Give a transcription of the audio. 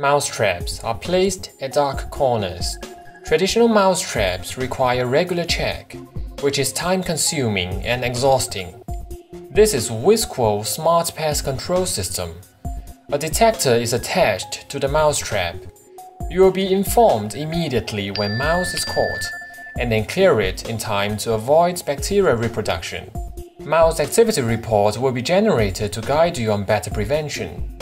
Mouse traps are placed at dark corners. Traditional mouse traps require regular check, which is time-consuming and exhausting. This is Wisquo Smart Pest Control System. A detector is attached to the mouse trap. You will be informed immediately when mouse is caught, and then clear it in time to avoid bacterial reproduction. Mouse activity report will be generated to guide you on better prevention.